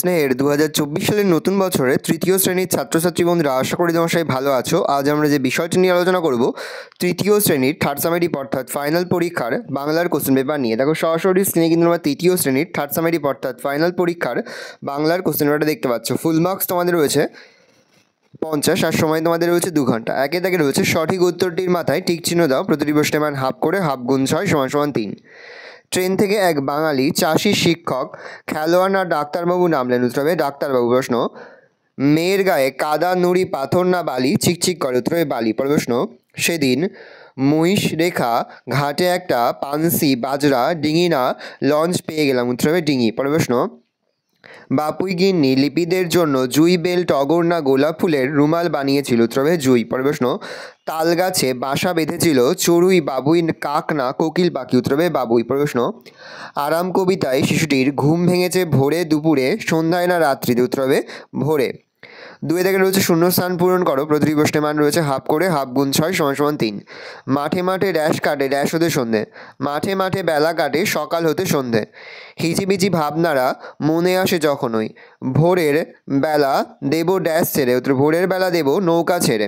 স্নেহের দু হাজার চব্বিশ সালের নতুন বছরে তৃতীয় শ্রেণির ছাত্রছাত্রী বন্ধুরা, আশা করি তোমার ভালো আছো। আজ আমরা যে বিষয়টি নিয়ে আলোচনা করব, তৃতীয় শ্রেণির থার্ড সামেটিভ অর্থাৎ ফাইনাল পরীক্ষার বাংলার কোশ্চেন পেপার নিয়ে। দেখো, সরাসরি স্ক্রিনে কিন্তু আমরা তৃতীয় শ্রেণির থার্ড সামেটিভ অর্থাৎ ফাইনাল পরীক্ষার বাংলার কোশ্চেন পেপারটা দেখতে পাচ্ছ। ফুল মার্কস তোমাদের রয়েছে পঞ্চাশ, আর সময় তোমাদের রয়েছে দু ঘণ্টা। একে তাকে রয়েছে সঠিক উত্তরটির মাথায় টিক চিহ্ন দাও, প্রতিটি প্রশ্নের মান হাফ করে হাফ গুণ ছয়, সমান সমান তিন। ট্রেন থেকে এক বাঙালি চাষি শিক্ষক, খেলোয়াড় না ডাক্তারবাবু নামলেন উত্তরে ডাক্তারবাবু প্রশ্ন, মেয়ের গায়ে কাদা, নুড়ি, পাথর না বালি, চিকচিক করে উত্তরে বালি প্রশ্ন, সেদিন মহিষ রেখা ঘাটে একটা পানসি, বাজরা, ডিঙি না, লঞ্চ পেয়ে গেলাম উত্তরে ডিঙি প্রশ্ন বাপুই গিন্নি লিপিদের জন্য জুই বেল টগর না গোলাপ ফুলের রুমাল বানিয়েছিল। তবে জুই, পরের প্রশ্ন তাল গাছে বাসা বেঁধেছিল, চড়ুই, বাবুই, কাক না কোকিল পাখি? উত্তরবে বাবুই। প্রশ্ন, আরাম কবিতায় শিশুটির ঘুম ভেঙেছে ভোরে দুপুরে, সন্ধ্যায় না রাত্রিতে? উত্তরবে ভোরে। দুয়ে থেকে রয়েছে শূন্যস্থান পূরণ করো, প্রতিটি প্রশ্নের মান রয়েছে হাফ করে, হাফ গুণ ছয় সমান সমান তিন। মাঠে মাঠে ড্যাশ কাটে ড্যাশ হতে সন্ধে। মাঠে মাঠে বেলা কাটে, সকাল হতে সন্ধে। হিচিবিচি ভাবনারা মনে আসে যখনই, ভোরের বেলা দেব ড্যাশ ছেড়ে উত্তর ভোরের বেলা দেব নৌকা ছেড়ে।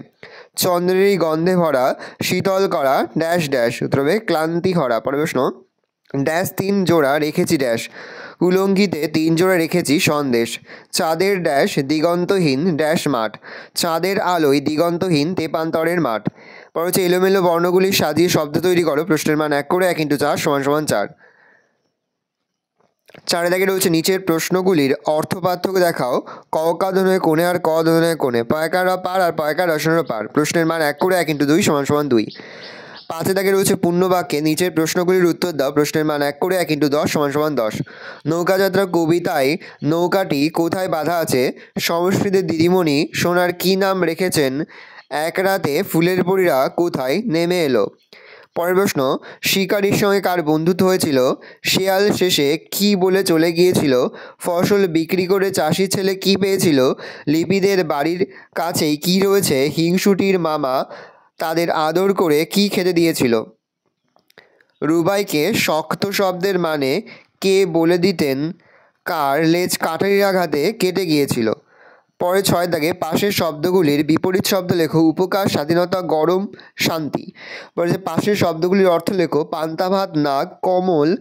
চন্দ্রেরই গন্ধে ভরা, শীতল করা ড্যাশ ড্যাশ উত্তরবে ক্লান্তি হরা পরে প্রশ্ন ড্যাশ তিন জোড়া, রেখেছি ড্যাশ উলঙ্গিতে তিন জোড়া রেখেছি সন্দেশ। চাঁদের ড্যাশ দিগন্তহীন ড্যাশ মাঠ। চাঁদের আলোয় দিগন্তহীন তেপান্তরের মাঠ। পর হচ্ছে এলোমেলো বর্ণগুলি সাজিয়ে শব্দ তৈরি করো, প্রশ্নের মান এক করে এক ইন্টু চার সমান সমান চার। চারে দাগে রয়েছে নিচের প্রশ্নগুলির অর্থ পার্থক্য দেখাও। ক কাদনে কোণে আর ক দনে কোণে। পয়কার পার আর পয়কার রসনের পার। প্রশ্নের মান এক করে এক ইন্টু দুই সমান সমান দুই। পাঁচে দাগে রয়েছে পূর্ণ বাক্যে। নিচের প্রশ্নগুলির উত্তর দাও। প্রশ্নের মান এক করে এক ইন্টু দশ সমান সমান দশ। নৌকাযাত্রা কবিতায় নৌকাটি কোথায় বাধা আছে? সংস্কৃতের দিদিমণি সোনার কী নাম রেখেছেন? এক রাতে ফুলের পরীরা কোথায় নেমে এলো? পরের প্রশ্ন, শিকারির সঙ্গে কার বন্ধুত্ব হয়েছিল? শিয়াল শেষে কি বলে চলে গিয়েছিল? ফসল বিক্রি করে চাষির ছেলে কি পেয়েছিল? লিপিদের বাড়ির কাছেই কি রয়েছে? হিংসুটির মামা তাদের আদর করে কি খেতে দিয়েছিল? রুবাইকে শক্ত শব্দের মানে কে বলে দিতেন কার লেজ কাটারির আঘাতে কেটে গিয়েছিল। পরে ছয় দাগে পাশের শব্দগুলির বিপরীত শব্দ লেখো উপকার, স্বাধীনতা, গরম, শান্তি। পরে পাশের শব্দগুলির অর্থ লেখো পান্তা ভাত, নাগ, কমল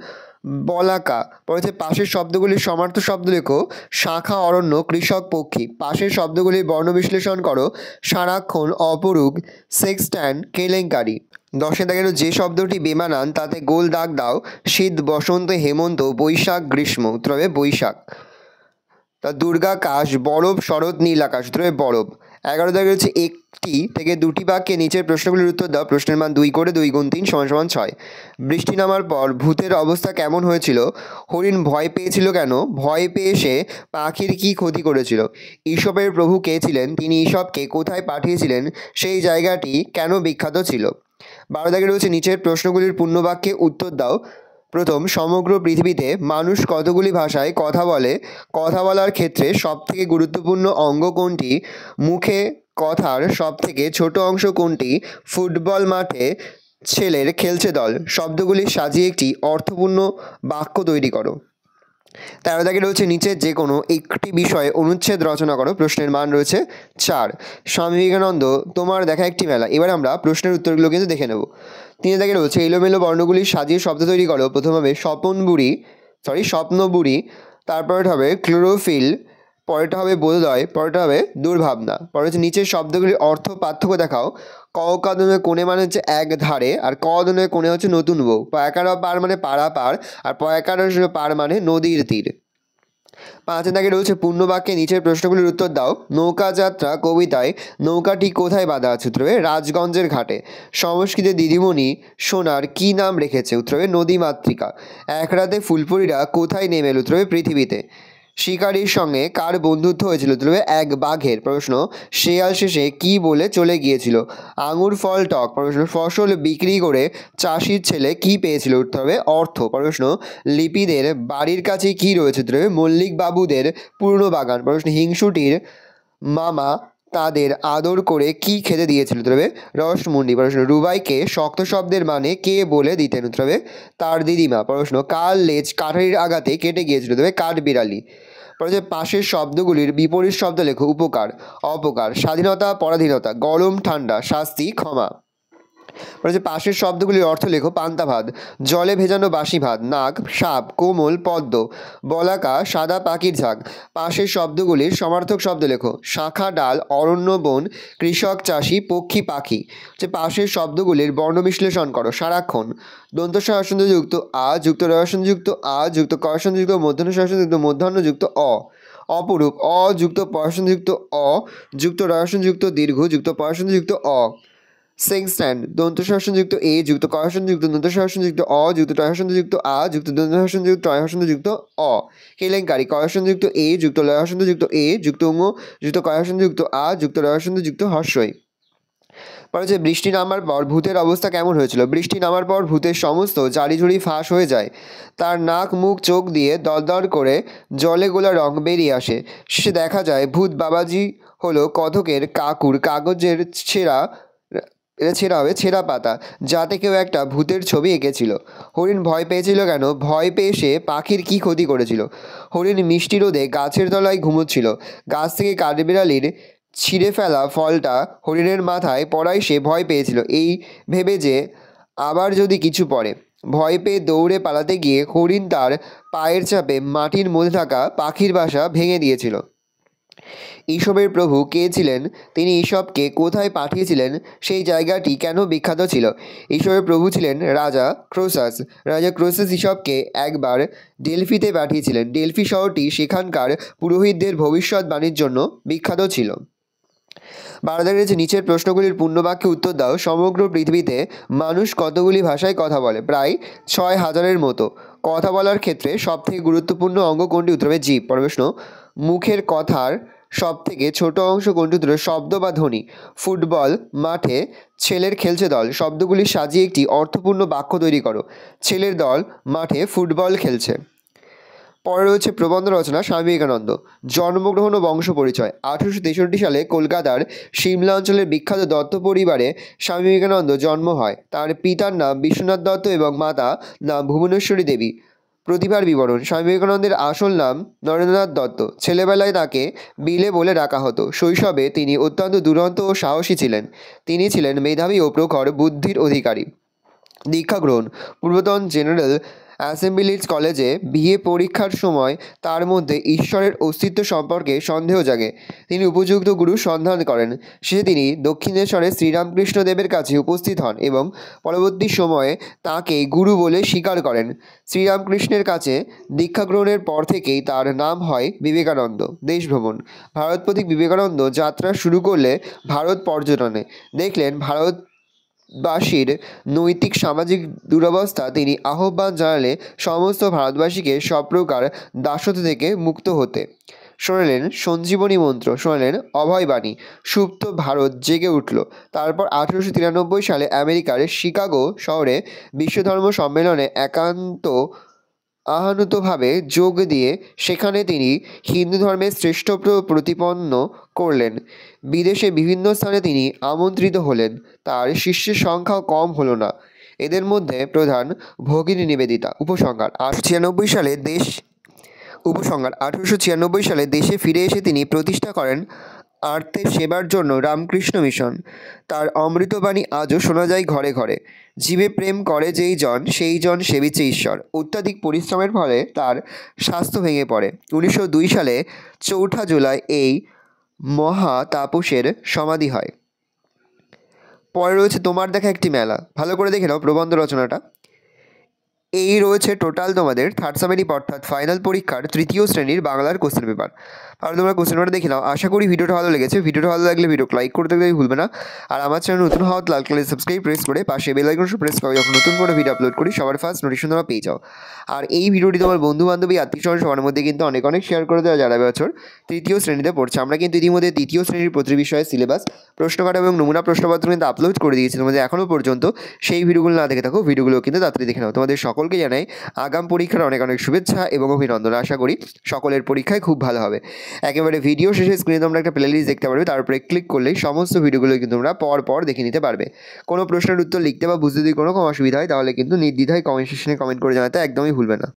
বলাকা। পরে পাশের শব্দগুলির সমার্থ শব্দ লেখো, শাখা অরণ্য, কৃষক পক্ষী। পাশের শব্দগুলির বর্ণ বিশ্লেষণ করো, সারাক্ষণ, অপরূপ, সেক্সট্যান্ড, কেলেঙ্কারি। দশে দাগের যে শব্দটি বেমানান, তাতে গোল দাগ দাও, শীত, বসন্ত, হেমন্ত, বৈশাখ, গ্রীষ্ম, উত্তরে বৈশাখ। তা দুর্গা, কাশ, বরফ, শরৎ, নীল আকাশ, উত্তরে বরফ। এগারো দাগে হচ্ছে একটি থেকে দুটি বাক্যে নিচের প্রশ্নগুলির উত্তর দাও। প্রশ্নের মান দুই করে দুই গুণ তিন সমান সমান ছয়। বৃষ্টি নামার পর ভূতের অবস্থা কেমন হয়েছিল? হরিণ ভয় পেয়েছিল কেন? ভয় পেয়ে সে পাখির কী ক্ষতি করেছিল? ঈশপের প্রভু কে ছিলেন? তিনি ঈশপকে কোথায় পাঠিয়েছিলেন? সেই জায়গাটি কেন বিখ্যাত ছিল? বারো দাগে রয়েছে নিচের প্রশ্নগুলির পূর্ণবাক্যে উত্তর দাও। প্রথম, সমগ্র পৃথিবীতে মানুষ কতগুলি ভাষায় কথা বলে, কথা বলার ক্ষেত্রে সবথেকে গুরুত্বপূর্ণ অঙ্গ কোনটি? মুখে কথার সবথেকে ছোট অংশ কোনটি? ফুটবল মাঠে ছেলের খেলছে দল। শব্দগুলি সাজিয়ে একটি অর্থপূর্ণ বাক্য তৈরি করো। তেরো দাগে রয়েছে নিচের যে কোনো একটি বিষয়ে অনুচ্ছেদ রচনা করো, প্রশ্নের মান রয়েছে চার। স্বামী বিবেকানন্দ, তোমার দেখা একটি মেলা। এবার আমরা প্রশ্নের উত্তরগুলো কিন্তু দেখে নেব। তিনে দাগে রয়েছে, এলোমেলো বর্ণগুলি সাজিয়ে শব্দ তৈরি করো। প্রথম হবে স্বপন বুড়ি সরি স্বপ্ন বুড়ি তারপরে হবে ক্লোরোফিল পরেরটা হবে বোধোদয়, পরেরটা হবে দুর্ভাবনা। পরে হচ্ছে নিচের শব্দগুলির অর্থ পার্থক্য দেখাও। ক কাদনে কোণে মানে হচ্ছে এক ধারে, আর ক দনে কোণে হচ্ছে নতুন বউ। পয়াকার পার মানে পাড়া পার আর পয়াকার পার মানে নদীর তীর। পাঁচে দাগে রয়েছে পূর্ণবাক্যে নিচের প্রশ্নগুলির উত্তর দাও। নৌকা যাত্রা কবিতায়, নৌকাটি কোথায় বাঁধা আছে? উত্তরে রাজগঞ্জের ঘাটে। সংস্কৃতে দিদিমণি সোনার কি নাম রেখেছে? উত্তরে নদী মাতৃকা। এক রাতে ফুলপুরিরা কোথায় নেমে এলো উত্তরে পৃথিবীতে। শিকারির সঙ্গে কার বন্ধুত্ব হয়েছিল? তবে এক বাঘের প্রশ্ন। শেয়াল শেষে কি বলে চলে গিয়েছিল? আঙুর ফল টক প্রশ্ন। ফসল বিক্রি করে চাষির ছেলে কি পেয়েছিল? উঠতে হবে অর্থ প্রশ্ন। লিপিদের বাড়ির কাছে কি রয়েছে? তবে মল্লিক বাবুদের পুরনো বাগান প্রশ্ন। হিংসুটির মামা তাদের আদর করে কি খেতে দিয়েছিল তবে রসমুন্ডি প্রশ্ন, রুবাইকে শক্ত শব্দের মানে কে বলে দিতেন তবে তার দিদিমা প্রশ্ন কাল লেজ কাঠারির আঘাতে কেটে গিয়েছিল তবে কাঠ বিড়ালি। প্রশ্ন পাশের শব্দগুলির বিপরীত শব্দ লেখো, উপকার, অপকার, স্বাধীনতা, পরাধীনতা, গরম, ঠান্ডা, শাস্তি, ক্ষমা। পরে যে পাশের শব্দগুলির অর্থ লেখো পান্তা ভাত জলে ভেজানো বাসি ভাত নাক, সাপ, কোমল, পদ্ম, বলাকা, সাদা পাখির ঝাঁক। পাশের শব্দগুলির সমার্থক শব্দ লেখো, শাখা ডাল, অরণ্য বন, কৃষক চাষি, পক্ষী পাখি। যে পাশের শব্দগুলির বর্ণ বিশ্লেষণ করো, সারাক্ষণ। দন্ত যুক্ত আ, যুক্ত রসনযুক্ত আ, যুক্ত করসনযুক্ত মধ্যাহ্ন যুক্ত মধ্যাহ্নযুক্ত অ। অপরূপ অ, যুক্ত পয়সনযুক্ত অ যুক্ত রসনযুক্ত দীর্ঘ, যুক্ত পয়সনযুক্ত অ। সেং স্ট্যান্ড দন্ত যুক্ত এ যুক্ত যুক্ত দন্ত যুক্ত অ যুক্ত যুক্ত আ যুক্ত দন্ত যুক্ত যুক্ত অ। কেলেঙ্কারি যুক্ত এ যুক্ত যুক্ত এ যুক্ত উঙ যুক্ত যুক্ত আ যুক্ত যুক্ত হর্ষই। পরে হচ্ছে বৃষ্টি নামার পর ভূতের অবস্থা কেমন হয়েছিল? বৃষ্টি নামার পর ভূতের সমস্ত জারিঝুড়ি ফাঁস হয়ে যায়। তার নাক, মুখ, চোখ দিয়ে দরদর করে জলে গোলা রং বেরিয়ে আসে। শেষে দেখা যায় ভূত বাবাজি হলো কথকের কাকুর, কাগজের ছেঁড়া এটা ছেঁড়া হবে, ছেঁড়া পাতা, যাতে কেউ একটা ভূতের ছবি এঁকেছিল। হরিণ ভয় পেয়েছিল কেন? ভয় পেয়ে সে পাখির কী ক্ষতি করেছিল? হরিণ মিষ্টি রোদে গাছের তলায় ঘুমোচ্ছিল। গাছ থেকে কাঠবিড়ালির ছিঁড়ে ফেলা ফলটা হরিণের মাথায় পড়াই সে ভয় পেয়েছিল। এই ভেবে যে আবার যদি কিছু পড়ে। ভয় পেয়ে দৌড়ে পালাতে গিয়ে হরিণ তার পায়ের চাপে মাটির মধ্যে থাকা পাখির বাসা ভেঙে দিয়েছিল। ঈশবের প্রভু কে ছিলেন? তিনি ঈশবকে কোথায় পাঠিয়েছিলেন? সেই জায়গাটি কেন বিখ্যাত ছিল? ঈশবের প্রভু ছিলেন রাজা ক্রোসাস। রাজা ক্রোসাস ঈশবকে একবার ডেলফিতে পাঠিয়েছিলেন। ডেলফি শহরটি সেখানকার পুরোহিতদের ভবিষ্যৎবাণীর জন্য বিখ্যাত ছিল। বারোদের রয়েছে নিচের প্রশ্নগুলির পূর্ণবাক্যে উত্তর দাও। সমগ্র পৃথিবীতে মানুষ কতগুলি ভাষায় কথা বলে? প্রায় ছয় হাজারের মতো। কথা বলার ক্ষেত্রে সবথেকে গুরুত্বপূর্ণ অঙ্গ কোনটি? উত্তর হবে জীব। প্রশ্ন, মুখের কথার সব থেকে ছোট অংশ উত্তর শব্দ বা ধ্বনি। ফুটবল মাঠে ছেলের খেলছে দল। শব্দগুলি সাজিয়ে একটি অর্থপূর্ণ বাক্য তৈরি করো। ছেলের দল মাঠে ফুটবল খেলছে। পরে রয়েছে প্রবন্ধ রচনা স্বামী বিবেকানন্দ। জন্মগ্রহণ ও বংশ পরিচয়। আঠেরোশো তেষট্টি সালে কলকাতার সিমলা অঞ্চলের বিখ্যাত দত্ত পরিবারে স্বামী বিবেকানন্দ জন্ম হয়। তার পিতার নাম বিশ্বনাথ দত্ত এবং মাতা নাম ভুবনেশ্বরী দেবী। প্রতিভার বিবরণ। স্বামী বিবেকানন্দের আসল নাম নরেন্দ্রনাথ দত্ত। ছেলেবেলায় তাকে বিলে বলে ডাকা হতো। শৈশবে তিনি অত্যন্ত দুরন্ত ও সাহসী ছিলেন। তিনি ছিলেন মেধাবী ও প্রখর বুদ্ধির অধিকারী। দীক্ষা গ্রহণ। পূর্বতন জেনারেল অ্যাসেম্বলিজ কলেজে বিএ পরীক্ষার সময় তার মধ্যে ঈশ্বরের অস্তিত্ব সম্পর্কে সন্দেহ জাগে। তিনি উপযুক্ত গুরু সন্ধান করেন। শেষে তিনি দক্ষিণেশ্বরে শ্রীরামকৃষ্ণ দেবের কাছে উপস্থিত হন এবং পরবর্তী সময়ে তাকে গুরু বলে স্বীকার করেন। শ্রীরামকৃষ্ণের কাছে দীক্ষা গ্রহণের পর থেকেই তার নাম হয় বিবেকানন্দ দেশভ্রমণ। ভারত প্রতীক বিবেকানন্দ যাত্রা শুরু করলে ভারত পর্যটনে। দেখলেন ভারত বাসীর নৈতিক সামাজিক দুরবস্থা, তিনি আহ্বান জানালে সমস্ত ভারতবাসীকে সব প্রকার দাসত্ব থেকে মুক্ত হতে। শোনালেন সঞ্জীবনী মন্ত্র, শোনালেন অভয়বাণী সুপ্ত ভারত জেগে উঠল। তারপর আঠেরোশো তিরানব্বই সালে আমেরিকার শিকাগো শহরে বিশ্বধর্ম সম্মেলনে একান্ত আহানুতভাবে যোগ দিয়ে সেখানে তিনি হিন্দু ধর্মের শ্রেষ্ঠ প্রতিপন্ন করলেন। বিদেশে বিভিন্ন স্থানে তিনি আমন্ত্রিত হলেন। তার শিষ্যের সংখ্যাও কম হলো না। এদের মধ্যে প্রধান ভগিনী নিবেদিতা, উপসংহার। আটশো ছিয়ানব্বই সালে দেশ উপসংহার। আঠেরোশো ছিয়ানব্বই সালে দেশে ফিরে এসে তিনি প্রতিষ্ঠা করেন আর্তের সেবার জন্য রামকৃষ্ণ মিশন। তার অমৃতবাণী আজও শোনা যায় ঘরে ঘরে। জীবে প্রেম করে যেই জন, সেই জন সেবিছে ঈশ্বর। অত্যাধিক পরিশ্রমের ফলে তার স্বাস্থ্য ভেঙে পড়ে। উনিশশো দুই সালে চৌঠা জুলাই এই মহা তাপসের সমাধি হয়। পরে রয়েছে তোমার দেখা একটি মেলা। ভালো করে দেখে নাও প্রবন্ধ রচনাটা। এই রয়েছে টোটাল তোমাদের থার্ড সামেরি অর্থাৎ ফাইনাল পরীক্ষার তৃতীয় শ্রেণির বাংলার কোশ্চেন পেপার আর তোমরা কোশ্চেন পেপারটা দেখে নাও। আশা করি ভিডিওটা ভালো লেগেছে। ভিডিওটা ভালো লাগলে ভিডিও লাইক করতে গেলে ভুলবে না। আর আমার চ্যানেল নতুন হওয়া লাল কালার সাবস্ক্রাইব প্রেস করে পাশে বেল আইকন প্রেস করে যখন নতুন করে ভিডিও আপলোড করি, সবার ফার্স্ট নোটিশন তোমরা পেয়ে যাও। আর এই ভিডিওটি তোমার বন্ধু বান্ধবী আত্মীয় সবার মধ্যে কিন্তু অনেক অনেক শেয়ার করে দেওয়া যারা বছর তৃতীয় শ্রেণীতে পড়ছে। আমরা কিন্তু ইতিমধ্যে তৃতীয় শ্রেণির প্রতি বিষয়ে সিলেবাস প্রশ্নকাঠ এবং নমুনা প্রশ্নপত্র কিন্তু আপলোড করে দিয়েছি তোমাদের এখনও পর্যন্ত। সেই ভিডিওগুলো না দেখে থাকো ভিডিওগুলো কিন্তু তাড়াতাড়ি দেখে নাও। তোমাদের সকলকে জানাই আগাম পরীক্ষার অনেক অনেক শুভেচ্ছা এবং অভিনন্দন। আশা করি সকলের পরীক্ষায় খুব ভালো হবে। একেবারে ভিডিও শেষে স্ক্রিনে তোমরা একটা প্লেলিস্ট দেখতে পারবে, তার উপরে ক্লিক করলেই সমস্ত ভিডিওগুলো কিন্তু তোমরা পর পর দেখে নিতে পারবে। কোনো প্রশ্নের উত্তর লিখতে বা বুঝতে যদি কোনো অসুবিধা হয়, তাহলে কিন্তু নির্দ্বিধায় কমেন্ট সেকশনে কমেন্ট করে জানাতে একদমই ভুলবে না।